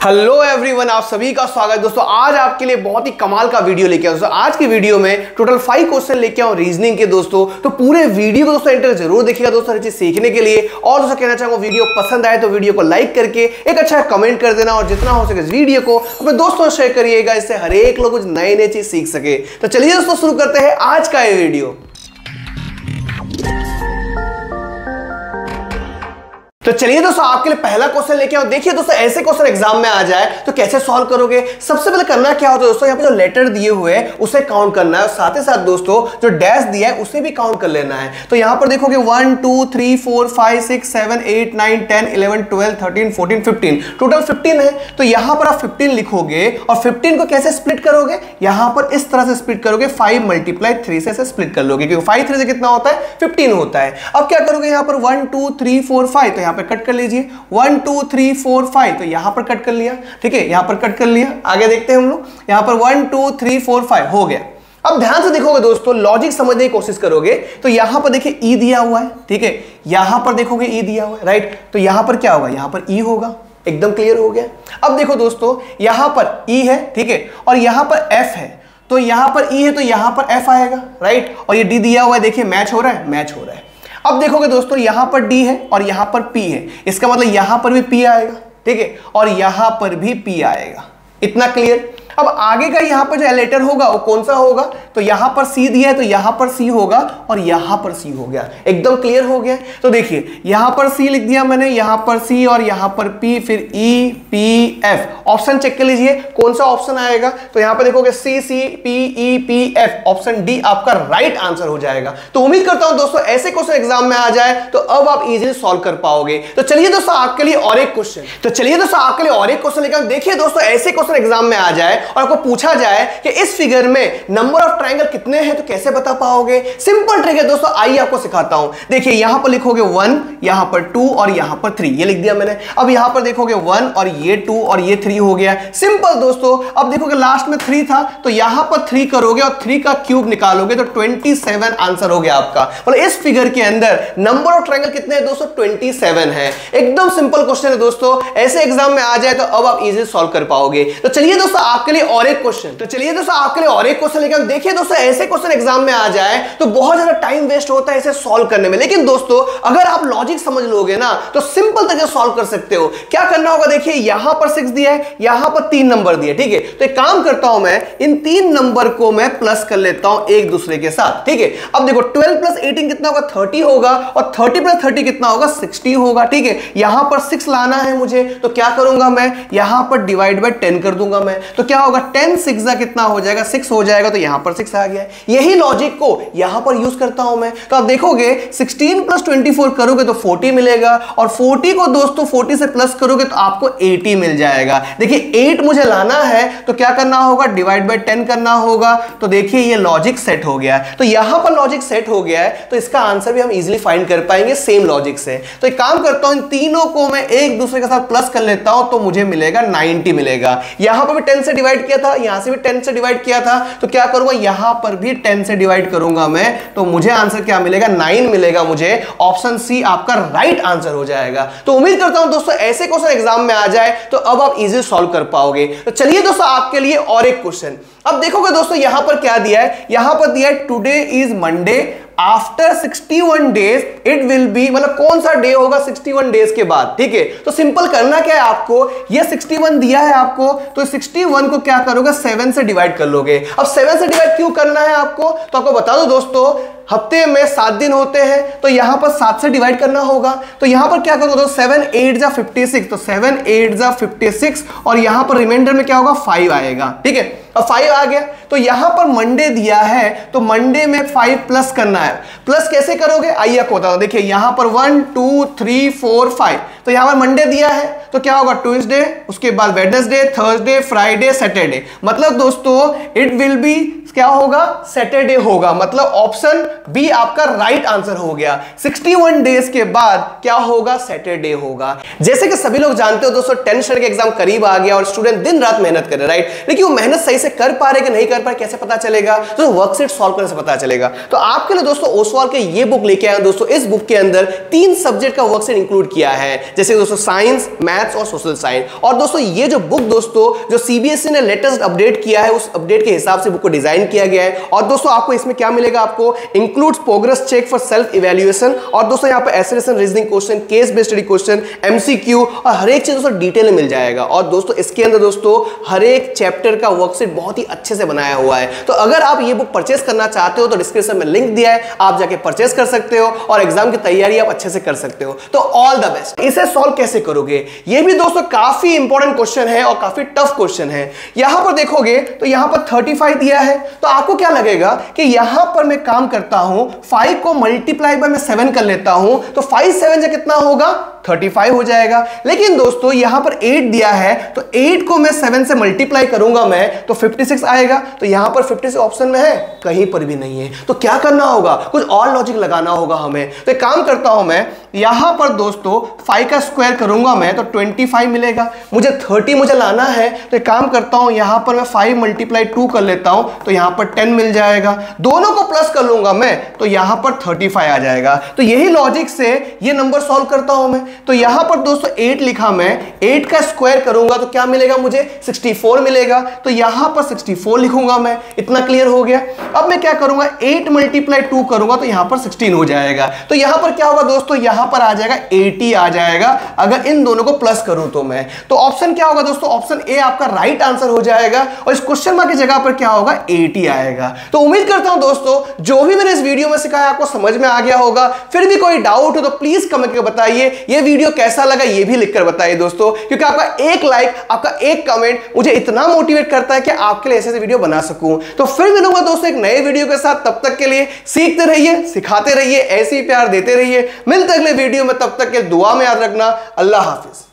Hello everyone आप सभी का स्वागत है। दोस्तों, आज आपके लिए बहुत ही कमाल का वीडियो लेके आया दोस्तों, आज की वीडियो में टोटल फाइव क्वेश्चन लेके आऊँ रीजनिंग के दोस्तों। तो पूरे वीडियो को दोस्तों एंटर ज़रूर देखिएगा दोस्तों, हर चीज़ सीखने के लिए। और दोस्तों, कहना चाहूँगा, वीडियो पसंद आए तो वीडियो को लाइक करके एक अच्छा कमेंट कर देना और जितना हो सके इस वीडियो को अपने दोस्तों शेयर करिएगा, इससे हर एक लोग कुछ नए नए चीज़ सीख सके। तो चलिए दोस्तों, शुरू करते हैं आज का ये वीडियो। तो चलिए दोस्तों, आपके लिए पहला क्वेश्चन लेके आओ। देखिए दोस्तों, ऐसे क्वेश्चन एग्ज़ाम में आ जाए तो कैसे सॉल्व करोगे? सबसे पहले करना क्या होता है दोस्तों, यहाँ पे जो लेटर दिए हुए हैं, उसे काउंट करना है। और साथ ही साथ दोस्तों, जो डैश दिया है, उसे भी काउंट कर लेना है। तो यहाँ पर देखोगे one two three four five six seven eight nine ten eleven twelve thirteen fourteen fifteen total fifteen है। तो यहाँ पर आप फिफ्टीन लिखोगे, और फिफ्टीन को कैसे स्प्लिट करोगे? यहाँ पर इस तरह से स्प्लिट करोगे फाइव मल्टीप्लाई थ्री से स्प्लिट कर लोगे, क्योंकि फाइव थ्री से कितना होता है? फिफ्टीन होता है। अब क्या करोगे यहाँ पर? One two three four five तो यहाँ कट कर लीजिए one two three four five तो यहाँ पर कट कर लिया ठीक है यहाँ पर कट कर लिया आगे देखते हैं हम लोग यहाँ पर one two three four five हो गया अब ध्यान से देखोगे दोस्तों लॉजिक समझने की कोशिश करोगे तो यहाँ पर देखिए ई दिया हुआ है ठीक है यहाँ पर देखोगे ई दिया हुआ है राइट तो यहाँ पर क्या होगा यहाँ पर ई होगा एकदम क्लियर हो गया अब देखो दोस्तों यहाँ पर ई है ठीक है और यहाँ पर एफ़ है तो यहाँ पर ई है तो यहाँ पर एफ़ आएगा राइट और ये डी दिया हुआ है देखिए मैच हो रहा है मैच हो रहा है अब देखोगे दोस्तों यहाँ पर डी है और यहाँ पर पी है इसका मतलब यहाँ पर भी पी आएगा ठीक है और यहाँ पर भी पी आएगा इतना क्लियर अब आगे का यहाँ पर जो एलेटर होगा वो कौन सा होगा तो यहाँ पर सी दिया है तो यहाँ पर सी होगा और यहाँ पर सी हो गया एकदम क्लियर हो गया तो देखिए यहाँ पर सी लिख दिया मैंने यहाँ पर सी और यहाँ पर पी फिर E P F option check कर लीजिए, कौन सा ऑप्शन आएगा? तो यहाँ पर देखोगे C C P E P F option D आपका राइट आंसर हो जाएगा। तो उम्मीद करता हूँ दोस्तों, ऐसे क्वेश्चन एग्ज़ाम में आ जाए तो अब आप इजीली सॉल्व कर पाओगे। तो चलिए दोस्तों, आपके लिए और एक क्वेश्चन तो चलिए दोस्तों, आपके लिए और एक क्वेश्चन लेकर देखिए दोस्तों, ऐसे क्वेश्चन एग्ज़ाम में आ जाए और आपको पूछा जाए कि इस फिगर में नंबर ऑफ़ ट्राइंगल कितने हैं तो कैसे बता पाओगे? सिंपल ट्रिक है दोस्तों, आइए आपको सिखाता हूँ। देखिए, यहाँ पर लिखोगे वन यहाँ पर टू और यहाँ पर थ्री ये लिख दिया मैंने। अब यहाँ पर देखोगे वन और ये टू और ये थ्री हो गया। सिंपल दोस्तों, अब देखोगे लास्ट में थ्री था तो यहाँ पर थ्री करोगे और थ्री का क्यूब निकालोगे तो ट्वेंटी सेवन आंसर हो गया आपका। मतलब इस फिगर के अंदर नंबर ऑफ़ ट्राइंगल कितने हैं दोस्तों? ट्वेंटी सेवन है। एकदम सिंपल क्वेश्चन है दोस्तों। ऐसे एग्ज़ाम में आ जाए तो अब आप इजी सॉल्व कर पाओगे। तो चलिए दोस्तों, आपके लिए और एक क्वेश्चन तो चलिए दोस्तों, आपके लिए और एक क्वेश्चन लेकर देखिए दोस्तों, ऐसे क्वेश्चन एग्ज़ाम में आ जाए तो बहुत ज़्यादा टाइम वेस्ट होता है इसे सॉल्व करने में। लेकिन दोस्तों, अगर आप लॉजिक समझ लोगे ना तो सिंपल तरीके सॉल्व कर सकते हो। क्या करना होगा, देखिए, यहाँ पर सिक्स दिया है यहाँ पर तीन नंबर दिए, ठीक है? तो एक काम करता हूँ मैं, इन तीन नंबर को मैं प्लस कर लेता हूँ एक दूसरे के साथ, ठीक है? अब देखो ट्वेल्व प्लस एटीन कितना होगा? थर्टी होगा और थर्टी प्लस थर्टी कितना होगा? सिक्सटी होगा, ठीक है? यहाँ पर सिक्स लाना है मुझे तो क्या करूँगा मैं? यहाँ पर डिवाइड बाय टेन कर दूँगा मैं। तो क्या होगा? टेन सिक्स कितना हो जाएगा? सिक्स हो जाएगा तो यहाँ पर सिक्स आ गया यही लॉजिक को यहाँ पर यूज़ करता हूँ मैं। तो आप देखोगे 16 प्लस 24 करोगे तो 40 मिलेगा और 40 को दोस्तों 40 से प्लस करोगे तो आपको 80 मिल जाएगा। देखिए 8 मुझे लाना है तो क्या करना होगा? डिवाइड बाय 10 करना होगा। तो देखिए, ये लॉजिक सेट हो गया है। तो यहाँ पर लॉजिक सेट हो गया है तो इसका आंसर भी हम इजीली फाइंड कर पाएँगे सेम लॉजिक से। तो एक काम करता हूँ, इन तीनों को मैं एक दूसरे के साथ प्लस कर लेता हूँ तो मुझे मिलेगा 90 मिलेगा। यहाँ पर भी 10 से डिवाइड किया था, यहाँ से भी 10 से डिवाइड किया था तो क्या करूँगा? यहाँ पर भी 10 से डिवाइड करूँगा मैं तो मुझे आंसर क्या मिलेगा? 9 मिलेगा मुझे। ऑप्शन सी आपका राइट आंसर हो जाएगा। तो उम्मीद करता हूँ, दोस्तों, ऐसे क्वेश्चन एग्ज़ाम में आ जाए तो अब आप इजी सॉल्व कर पाओगे। तो चलिए दोस्तों, आपके लिए और एक क्वेश्चन अब देखोगे दोस्तों, यहाँ पर क्या दिया है? यहाँ पर दिया है today is Monday after 61 days it will be मतलब कौन सा डे होगा 61 डेज़ के बाद? ठीक है? तो सिंपल करना क्या है आपको? ये 61 दिया है आपको तो 61 को क्या करोगे? 7 से डिवाइड कर लोगे। अब 7 से डिवाइड क्यों करना है आपको? तो आपको बता दो दोस्तों हफ़्ते में सात दिन होते हैं तो यहाँ पर सात से डिवाइड करना होगा। तो यहाँ पर क्या करोगे? तो सेवन एट जा फिफ्टी सिक्स तो सेवन एट जा फिफ्टी सिक्स और यहाँ पर रिमाइंडर में क्या होगा? फाइव आएगा। ठीक है? अब फाइव आ गया। तो यहाँ पर मंडे दिया है तो मंडे में फाइव प्लस करना है। प्लस कैसे करोगे? आइए आपको बता देखिए, यहाँ पर one two three four five तो यहाँ पर मंडे दिया है तो क्या होगा? ट्यूसडे उसके बाद वेडनेसडे थर्सडे फ्राइडे सैटरडे मतलब दोस्तों इट विल बी क्या होगा? सैटरडे होगा। मतलब ऑप्शन बी आपका राइट आंसर हो गया। 61 डेज़ के बाद क्या होगा? सैटरडे होगा। जैसे कि सभी लोग जानते हो दोस्तों स्टैंडर्ड के एग्ज़ाम करीब आ गया और स्टूडेंट दिन रात मेहनत कर रहे राइट लेकिन वो मेहनत सही से कर पा रहे कि नहीं कर कर पाए कैसे पता चलेगा? तो वर्कशीट सॉल्व करने से पता चलेगा। तो आपके लिए दोस्तों ओसवाल के ये बुक लेके आए दोस्तों, इस बुक के अंदर तीन सब्जेक्ट का वर्कशीट इंक्लूड किया है। जैसे दोस्तों साइंस मैथ्स और सोशल साइंस और दोस्तों, ये जो बुक दोस्तों, जो सीबीएसई e ने लेटेस्ट अपडेट किया है, उस अपडेट के हिसाब से बुक को डिज़ाइन किया गया है। और दोस्तों, आपको इसमें क्या मिलेगा आपको? Includes progress check for self evaluation और दोस्तों, यहाँ पर assertion reasoning question case based study question MCQ और हर एक चीज़ दोस्तों डिटेल में मिल जाएगा। और दोस्तों, इसके अंदर दोस्तों, हर एक चैप्टर का वर्कशीट बहुत ही अच्छे से बनाया हुआ है। तो अगर आप ये बुक परचेस करना चाहते हो तो डिस्क्रिप्शन में लिंक दिया है। आप जाके परचेस कर सकते हो और एग्ज़ाम की तैयारी आप अच्छे से कर सकते हो। तो ऑल द बेस्ट इसे सॉल्व कैसे करोगे? ये भी दोस्तों काफ़ी इंपॉर्टेंट क्वेश्चन है और काफ़ी टफ क्वेश्चन है। यहाँ पर देखोगे तो यहाँ पर 35 दिया है। तो आपको क्या लगेगा कि यहाँ पर मैं काम करता हूँ 5 को मल्टीप्लाई बाय मैं 7 कर लेता हूँ। तो 5 7 से कितना होगा? 35 हो जाएगा। लेकिन दोस्तों, यहाँ पर 8 दिया है तो 8 को मैं 7 से मल्टीप्लाई करूँगा मैं तो 56 आएगा। तो यहाँ पर 56 ऑप्शन में है, कहीं पर भी नहीं है। तो क्या करना होगा? कुछ और लॉजिक लगाना होगा हमें। तो एक काम करता हूँ मैं, यहाँ पर दोस्तों 5 का स्क्वायर करूँगा मैं तो 25 मिलेगा। मुझे 30 मुझे लाना है तो एक काम करता हूँ, यहाँ पर मैं 5 मल्टीप्लाई टू कर लेता हूँ तो यहाँ पर 10 मिल जाएगा। दोनों को प्लस कर लूँगा मैं तो यहाँ पर 35 आ जाएगा। तो यही लॉजिक से ये नंबर सॉल्व करता हूँ मैं। तो यहाँ पर दोस्तों एट लिखा मैं 8 का स्क्वायर करूँगा तो क्या मिलेगा मुझे? 64 मिलेगा। तो यहाँ पर 64 लिखूँगा मैं। इतना क्लियर हो गया? अब मैं क्या करूँगा? 8 मल्टीप्लाई टू करूँगा तो यहाँ पर 16 हो जाएगा। तो यहाँ पर क्या होगा दोस्तों? यहाँ पर आ जाएगा 80 आ जाएगा। अगर इन दोनों को प्लस करूँ तो मैं। तो ऑप्शन क्या होगा दोस्तों? ऑप्शन ए आपका राइट आंसर हो जाएगा और इस क्वेश्चन मार्क की जगह पर क्या होगा? 80 आएगा। तो उम्मीद करता हूँ दोस्तों, जो भी मैंने इस वीडियो में सिखाया आपको समझ में आ गया होगा। फिर भी कोई डाउट हो तो प्लीज़ कमेंट करके बताइए। वीडियो कैसा लगा ये भी लिखकर बताइए दोस्तों, क्योंकि आपका एक लाइक आपका एक कमेंट मुझे इतना मोटिवेट करता है कि आपके लिए ऐसे वीडियो बना सकूँ। तो फिर मिलूँगा दोस्तों एक नए वीडियो के साथ, तब तक के लिए सीखते रहिए, सिखाते रहिए, ऐसे ही प्यार देते रहिए। मिलते अगले वीडियो में, तब तक के दुआ में याद रखना। अल्लाह हाफिज।